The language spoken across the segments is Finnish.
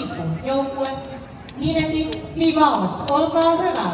Kiku joukkue. Niin, että olkaa hyvä.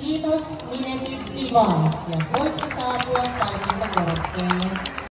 Kiitos Minetti Tivaas ja voitte saapua palkintokortteelle.